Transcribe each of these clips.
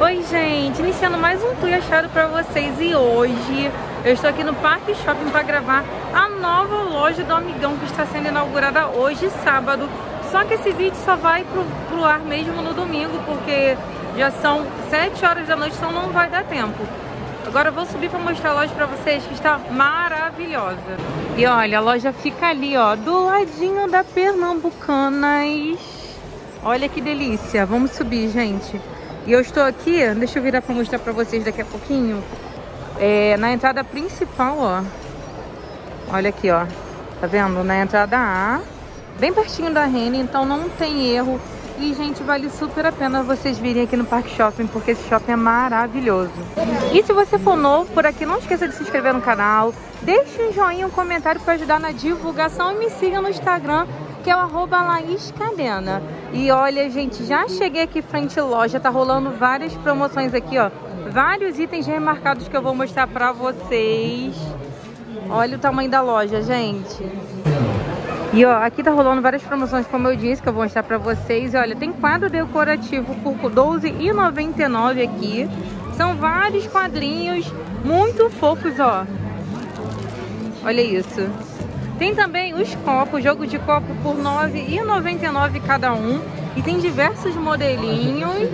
Oi gente, iniciando mais um tour achado pra vocês e hoje eu estou aqui no Parque Shopping para gravar a nova loja do Amigão que está sendo inaugurada hoje, sábado. Só que esse vídeo só vai pro, pro ar mesmo no domingo, porque já são 7 horas da noite, então não vai dar tempo. Agora eu vou subir para mostrar a loja para vocês, que está maravilhosa. E olha, a loja fica ali, ó, do ladinho da Pernambucanas. Olha que delícia. Vamos subir, gente. E eu estou aqui, deixa eu virar para mostrar para vocês daqui a pouquinho. É, na entrada principal, ó. Olha aqui, ó. Tá vendo? Na entrada A. Bem pertinho da Rene, então não tem erro. E, gente, vale super a pena vocês virem aqui no Parque Shopping, porque esse shopping é maravilhoso. E se você for novo por aqui, não esqueça de se inscrever no canal, deixe um joinha, um comentário para ajudar na divulgação e me siga no Instagram, que é o arroba Laís Cadena. E olha, gente, já cheguei aqui frente à loja, tá rolando várias promoções aqui, ó. Vários itens remarcados que eu vou mostrar pra vocês. Olha o tamanho da loja, gente. E ó, aqui tá rolando várias promoções, como eu disse, que eu vou mostrar pra vocês. E olha, tem quadro decorativo por R$12,99 aqui. São vários quadrinhos muito fofos, ó. Olha isso. Tem também os copos, jogo de copo por R$9,99 cada um. E tem diversos modelinhos.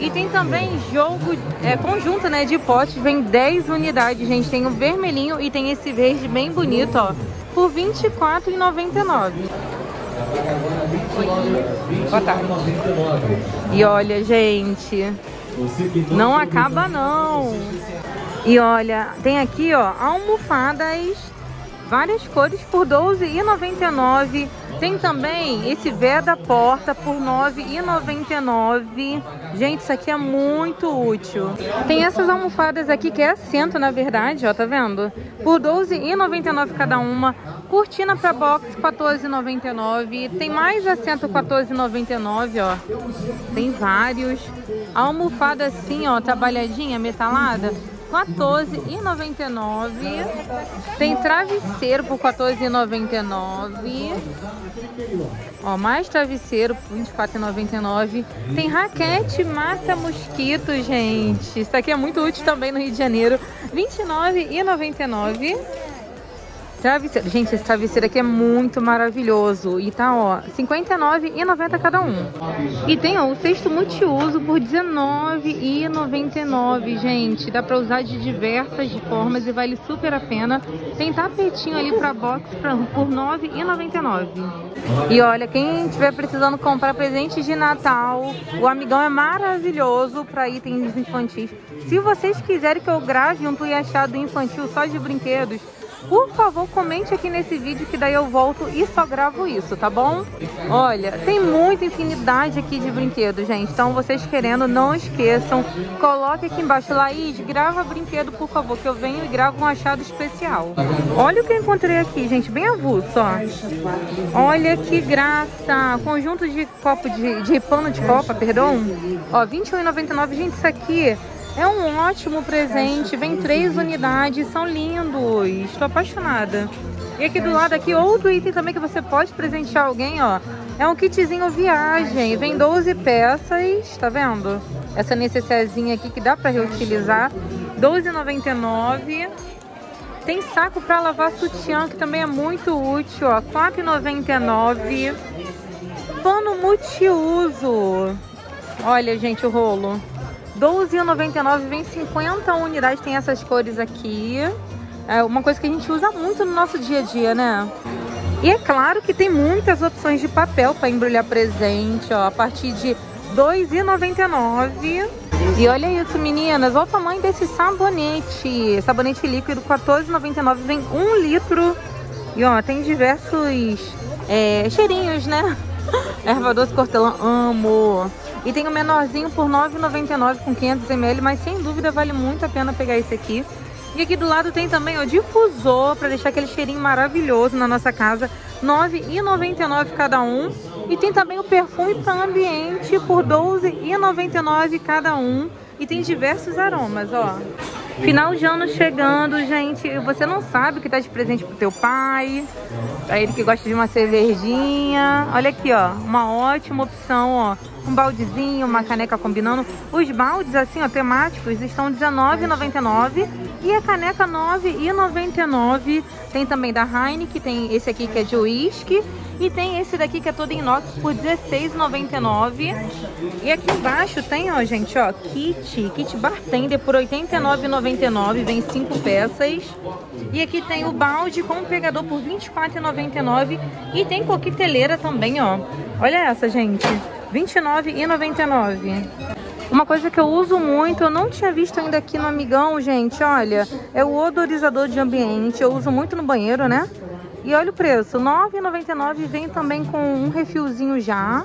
E tem também jogo é, conjunto, né, de potes. Vem 10 unidades, gente. Tem o vermelhinho e tem esse verde bem bonito, ó por R$ 24,99. Boa tarde. E olha, gente, não acaba não. E olha, tem aqui, ó, almofadas, várias cores por R$ 12,99. Tem também esse Veda Porta por R$ 9,99. Gente, isso aqui é muito útil. Tem essas almofadas aqui que é assento, na verdade, ó, tá vendo? Por R$ 12,99 cada uma. Cortina para box, R$ 14,99. Tem mais assento, R$ 14,99, ó. Tem vários. A almofada assim, ó, trabalhadinha, metalada, 14,99. Tem travesseiro por 14,99. Ó, mais travesseiro por 24,99. Tem raquete mata mosquito, gente. Isso aqui é muito útil também no Rio de Janeiro. 29,99. Travesseiro. Gente, esse travesseiro aqui é muito maravilhoso. E tá, ó, R$59,90 cada um. E tem, ó, o cesto multiuso por R$19,99, gente. Dá pra usar de diversas formas e vale super a pena. Tem tapetinho ali pra box pra, por R$9,99. E olha, quem estiver precisando comprar presentes de Natal, o Amigão é maravilhoso para itens infantis. Se vocês quiserem que eu grave um Tui Achado infantil só de brinquedos, por favor, comente aqui nesse vídeo que daí eu volto e só gravo isso, tá bom? Olha, tem muita infinidade aqui de brinquedos, gente. Então, vocês querendo, não esqueçam. Coloque aqui embaixo. Laís, grava brinquedo, por favor, que eu venho e gravo um achado especial. Olha o que eu encontrei aqui, gente. Bem avulso, ó. Olha que graça. Conjunto de copo de, de pano de copa, perdão. Ó, R$21,99. Gente, isso aqui é um ótimo presente, vem três unidades, são lindos, estou apaixonada. E aqui do lado aqui, outro item também que você pode presentear alguém, ó. É um kitzinho viagem, vem 12 peças, tá vendo? Essa necessairezinha aqui que dá para reutilizar, R$12,99. Tem saco para lavar sutiã, que também é muito útil, ó, R$4,99. Pano multiuso. Olha, gente, o rolo. R$12,99 vem 50 unidades, tem essas cores aqui. É uma coisa que a gente usa muito no nosso dia a dia, né? E é claro que tem muitas opções de papel para embrulhar presente, ó, a partir de R$2,99. E olha isso, meninas, olha o tamanho desse sabonete. Sabonete líquido, R$14,99, vem um litro. E ó, tem diversos é, cheirinhos, né? Erva doce cortelã, amo. E tem o menorzinho por R$ 9,99 com 500ml, mas sem dúvida vale muito a pena pegar esse aqui. E aqui do lado tem também o difusor para deixar aquele cheirinho maravilhoso na nossa casa, R$ 9,99 cada um. E tem também o perfume para ambiente por R$ 12,99 cada um. E tem diversos aromas, ó. Final de ano chegando, gente. Você não sabe o que tá de presente pro teu pai. Pra ele que gosta de uma cervejinha. Olha aqui, ó. Uma ótima opção, ó um baldezinho, uma caneca combinando. Os baldes, assim, ó, temáticos, estão R$19,99 e a caneca R$9,99. Tem também da Heineken, tem esse aqui que é de uísque e tem esse daqui que é todo inox por R$16,99. E aqui embaixo tem, ó, gente, ó, kit, kit bartender por R$89,99, vem 5 peças. E aqui tem o balde com o pegador por R$24,99 e tem coqueteleira também, ó. Olha essa, gente, R$29,99. Uma coisa que eu uso muito, eu não tinha visto ainda aqui no Amigão, gente, olha, é o odorizador de ambiente. Eu uso muito no banheiro, né? E olha o preço, R$ 9,99 vem também com um refilzinho já.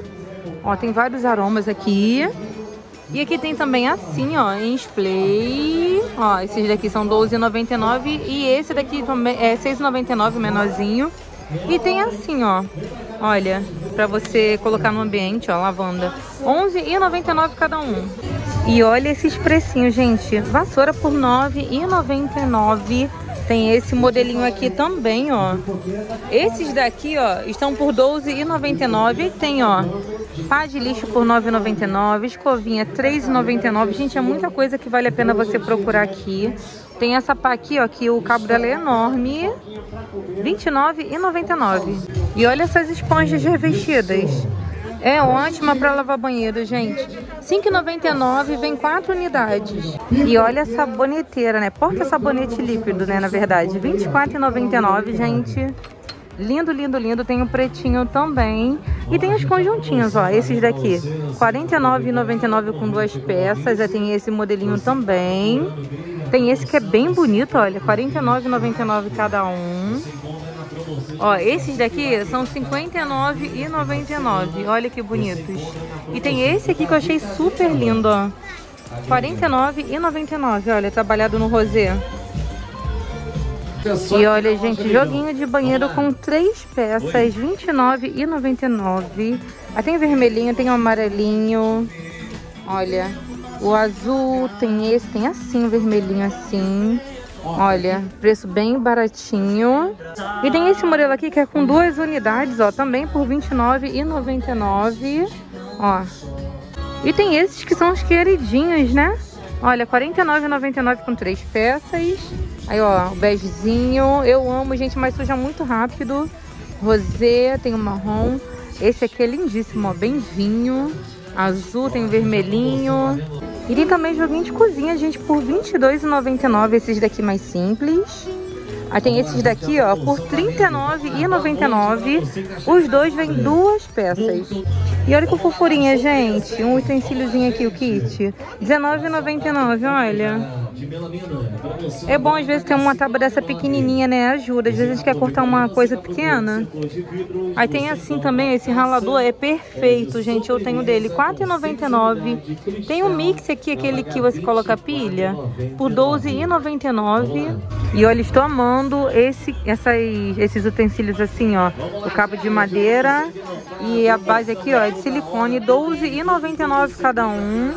Ó, tem vários aromas aqui. E aqui tem também assim, ó, em spray. Ó, esses daqui são R$ 12,99 e esse daqui também é R$ 6,99 menorzinho. E tem assim, ó, olha, pra você colocar no ambiente, ó, lavanda. R$ 11,99 cada um. E olha esses precinhos, gente. Vassoura por R$ 9,99 tem esse modelinho aqui também, ó. Esses daqui, ó, estão por R$12,99. E tem, ó, pá de lixo por R$9,99. Escovinha R$3,99. Gente, é muita coisa que vale a pena você procurar aqui. Tem essa pá aqui, ó, que o cabo dela é enorme. R$29,99. E olha essas esponjas revestidas. É ótima para lavar banheiro, gente. R$ 5,99 vem quatro unidades. E olha a saboneteira, né? Porta sabonete líquido, né? Na verdade, R$ 24,99, gente. Lindo, lindo, lindo. Tem o pretinho também. E tem os conjuntinhos, ó. Esses daqui. R$ 49,99 com duas peças. Já tem esse modelinho também. Tem esse que é bem bonito, olha. R$ 49,99 cada um. Ó, esses daqui são R$ 59,99. Olha que bonitos. E tem esse aqui que eu achei super lindo, ó. R$ 49,99. Olha, trabalhado no rosé. E olha, gente, joguinho de banheiro com três peças, R$ 29,99. Aí tem vermelhinho, tem amarelinho. Olha, o azul tem esse, tem assim, vermelhinho assim. Olha, preço bem baratinho. E tem esse modelo aqui que é com duas unidades, ó, também por R$29,99. Ó. E tem esses que são os queridinhos, né? Olha, R$49,99 com três peças. Aí, ó, o begezinho. Eu amo, gente, mas suja muito rápido. Rosé, tem o marrom. Esse aqui é lindíssimo, ó, bem vinho. Azul, tem o vermelhinho. Tem também joguinho de cozinha, gente, por R$22,99, esses daqui mais simples. Aí tem esses daqui, ó, por R$39,99. Os dois vêm duas peças. E olha que fofurinha, gente. Um utensíliozinho aqui, o kit. R$19,99, olha. É bom às vezes ter uma tábua dessa pequenininha, né? Ajuda. Às vezes a gente quer cortar uma coisa pequena. Aí tem assim também, esse ralador é perfeito, gente. Eu tenho dele, R$4,99. Tem um mix aqui, aquele que você coloca pilha, por R$12,99. E olha, estou amando esse, esses utensílios assim, ó. O cabo de madeira e a base aqui, ó, é de silicone, R$12,99 cada um.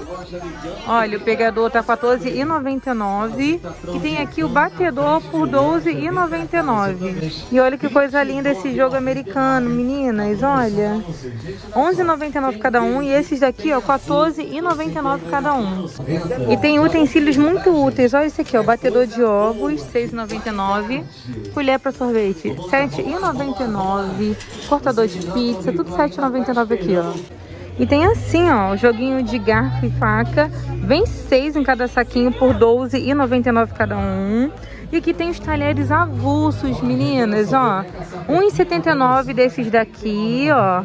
Olha, o pegador tá R$14,99. E tem aqui o batedor por R$12,99. E olha que coisa linda esse jogo americano, meninas, olha. R$11,99 cada um. E esses daqui, ó, R$14,99 cada um. E tem utensílios muito úteis. Olha esse aqui, ó, batedor de ovos, R$6,99. Colher para sorvete, R$7,99. Cortador de pizza, tudo R$7,99 aqui, ó. E tem assim, ó, o joguinho de garfo e faca. Vem seis em cada saquinho por R$12,99 cada um. E aqui tem os talheres avulsos, meninas, ó. R$1,79 desses daqui, ó.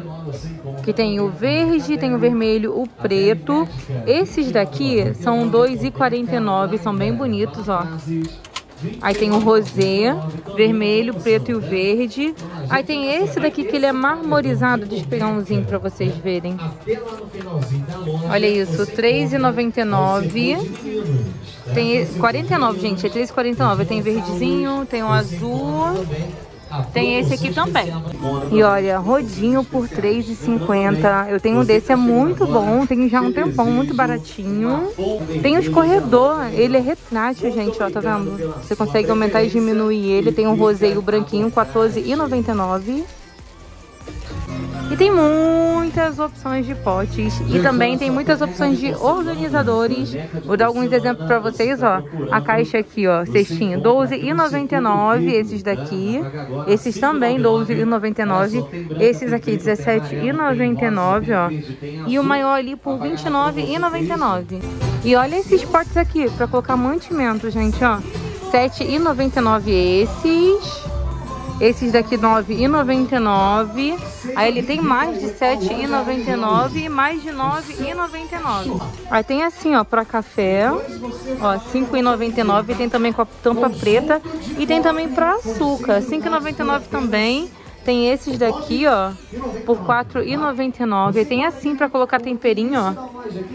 Que tem o verde, tem o vermelho, o preto. Esses daqui são R$2,49, são bem bonitos, ó. Aí tem o rosé, vermelho, preto e o verde. Aí tem esse daqui que ele é marmorizado. Deixa pegar umzinho pra vocês verem. Olha isso, R$3,99. Tem 49, gente, é R$3,49. Tem verdezinho, tem o azul... Tem esse aqui também. E olha, rodinho por R$3,50. Eu tenho um desse, é muito bom. Tem já um tempão, muito baratinho. Tem o escorredor. Ele é retrátil, gente, ó, tá vendo? Você consegue aumentar e diminuir ele. Tem um roseio branquinho, R$14,99. E tem muitas opções de potes e também tem muitas opções de organizadores. Vou dar alguns exemplos para vocês, ó. A caixa aqui, ó, cestinho, R$12,99 esses daqui. Esses também R$12,99. Esses aqui R$17,99, ó. E o maior ali por R$29,99. E olha esses potes aqui para colocar mantimento, gente, ó. R$7,99 esses. Esses daqui R$ 9,99. Aí ele tem mais de R$ 7,99 e mais de R$ 9,99. Aí tem assim, ó, para café, ó, R$ 5,99. Tem também com a tampa preta e tem também para açúcar, R$ 5,99 também. Tem esses daqui, ó, por R$4,99. Tem assim para colocar temperinho, ó,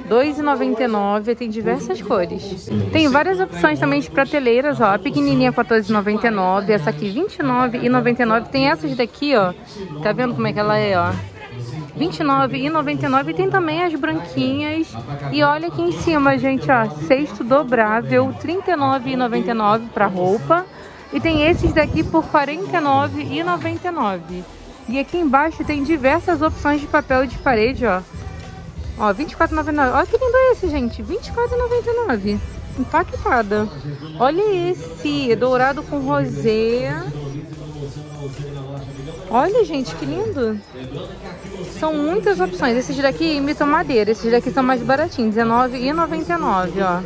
R$2,99. Tem diversas cores. Tem várias opções também de prateleiras, ó. A pequenininha R$14,99. Essa aqui R$29,99. Tem essas daqui, ó. Tá vendo como é que ela é, ó? R$29,99 e tem também as branquinhas. E olha aqui em cima, gente, ó, cesto dobrável, R$39,99 para roupa. E tem esses daqui por R$ 49,99. E aqui embaixo tem diversas opções de papel de parede, ó. Ó, R$ 24,99. Olha que lindo é esse, gente. R$ 24,99. Impactada. Olha esse, dourado com rosé. Olha, gente, que lindo. São muitas opções. Esses daqui imitam madeira. Esses daqui são mais baratinhos. R$19,99, ó.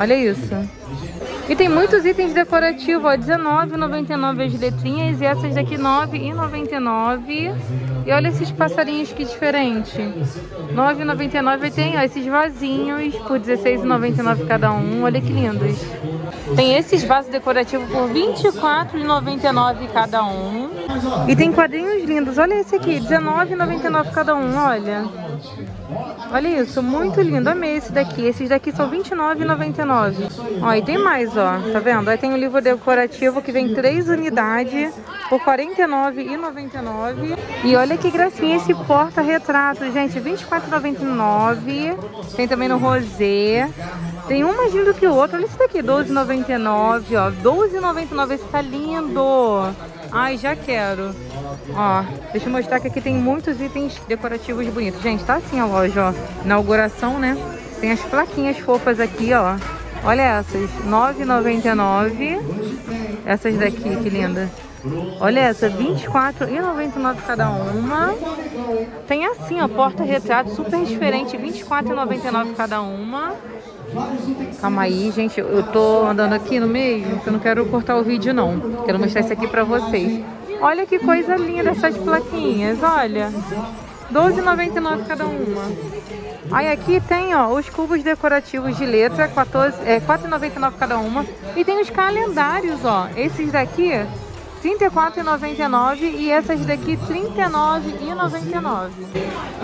Olha isso. E tem muitos itens decorativos, ó, R$19,99 as letrinhas e essas daqui R$9,99. E olha esses passarinhos que diferente. R$9,99 tem ó, esses vasinhos por R$16,99 cada um. Olha que lindos. Tem esses vasos decorativos por R$24,99 cada um. E tem quadrinhos lindos. Olha esse aqui, R$19,99 cada um, olha. Olha isso, muito lindo. Amei esse daqui. Esses daqui são R$29,99. Ó, e tem mais, ó. Tá vendo? Aí tem o um livro decorativo que vem três unidades por R$49,99. E olha que gracinha esse porta-retrato, gente. R$24,99. Tem também no rosé. Tem um mais lindo que o outro. Olha esse daqui, R$12,99, ó. R$12,99. Esse tá lindo. Ai, já quero. Ó, deixa eu mostrar que aqui tem muitos itens decorativos bonitos. Gente, tá assim a loja, ó. Inauguração, né? Tem as plaquinhas fofas aqui, ó. Olha essas, R$ 9,99. Essas daqui, que linda. Olha essa, R$ 24,99 cada uma. Tem assim, ó, porta-retrato super diferente, R$ 24,99 cada uma. Calma aí, gente, eu tô andando aqui no meio, porque eu não quero cortar o vídeo não. Quero mostrar isso aqui pra vocês. Olha que coisa linda essas plaquinhas, olha. R$12,99 cada uma. Aí aqui tem, ó, os cubos decorativos de letra, é, R$4,99 cada uma. E tem os calendários, ó. Esses daqui, R$34,99 e essas daqui R$39,99.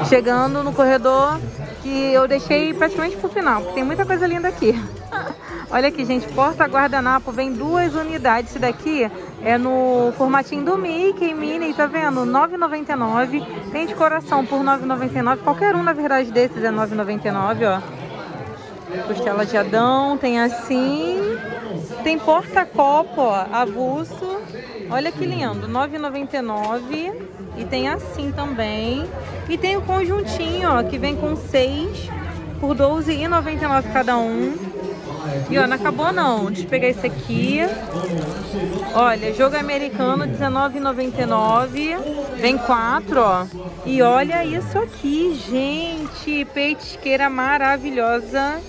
Chegando no corredor que eu deixei praticamente pro final, porque tem muita coisa linda aqui. Olha aqui, gente, porta guardanapo, vem duas unidades. Esse daqui é no formatinho do Mickey, Minnie, tá vendo? R$ 9,99. Tem de coração por R$ 9,99. Qualquer um, na verdade, desses é R$ 9,99, ó. Costela de Adão, tem assim. Tem porta-copo, ó, avulso. Olha que lindo, R$ 9,99. E tem assim também. E tem o conjuntinho, ó, que vem com seis por R$ 12,99 cada um. E ó, não acabou não. Deixa eu pegar esse aqui. Olha, jogo americano R$19,99. Vem quatro, ó. E olha isso aqui, gente. Petisqueira maravilhosa.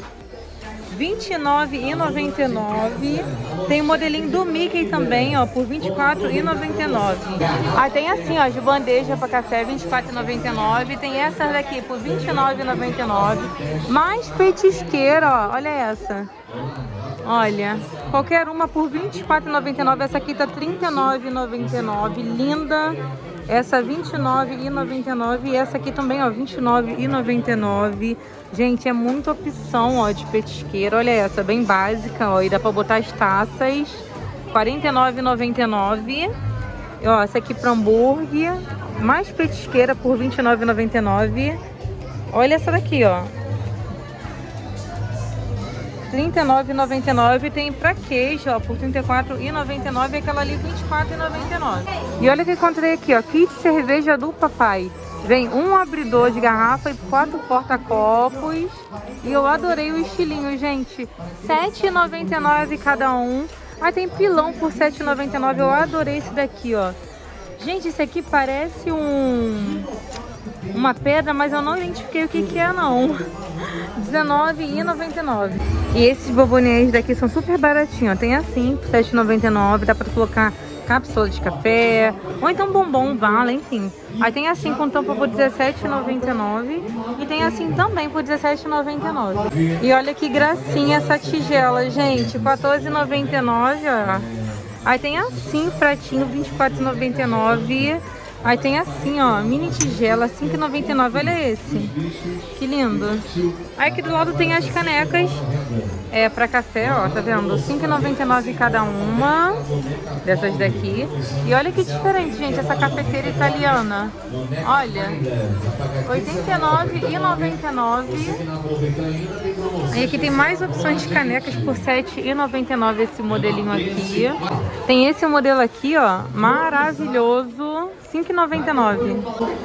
R$29,99. Tem o modelinho do Mickey também, ó, por R$24,99. Aí tem assim, ó, de bandeja para café, R$24,99. Tem essa daqui por R$29,99. Mais petisqueira, ó, olha essa. Olha, qualquer uma por R$24,99. Essa aqui tá R$39,99. Linda. Essa R$29,99. E essa aqui também, ó, R$29,99. Gente, é muita opção, ó, de petisqueira. Olha essa, bem básica, ó. E dá pra botar as taças. R$49,99. Ó, essa aqui para hambúrguer. Mais petisqueira por R$29,99. Olha essa daqui, ó. 39,99. Tem pra queijo, ó, por 34,99. Aquela ali, 24,99. E olha que encontrei aqui, ó. Kit cerveja do papai. Vem um abridor de garrafa e quatro porta-copos. E eu adorei o estilinho, gente. R$7,99 cada um. Aí tem pilão por R$7,99. Eu adorei esse daqui, ó. Gente, esse aqui parece um uma pedra, mas eu não identifiquei o que que é não. R$19,99. E esses bobonês daqui são super baratinhos. Tem assim, R$7,99. Dá pra colocar cápsula de café, ou então bombom, vala, enfim. Aí tem assim com tampa por R$17,99 e tem assim também por R$17,99. E olha que gracinha essa tigela, gente, R$14,99, ó. Aí tem assim, pratinho, R$24,99. Aí tem assim, ó, mini tigela, 5,99. Olha esse. Que lindo. Aí aqui do lado tem as canecas é, pra café, ó, tá vendo? 5,99 cada uma dessas daqui. E olha que diferente, gente, essa cafeteira italiana. Olha, R$89,99. E aqui tem mais opções de canecas por R$7,99 esse modelinho aqui. Tem esse modelo aqui, ó, maravilhoso. 5,99.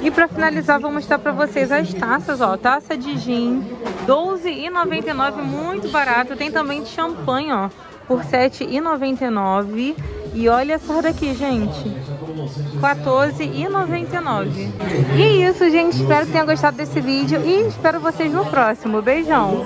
E para finalizar, vou mostrar para vocês as taças, ó. Taça de gin, 12,99, muito barato. Tem também de champanhe, ó, por 7,99. E olha essa daqui, gente. 14,99. E é isso, gente. Espero que tenham gostado desse vídeo e espero vocês no próximo. Beijão!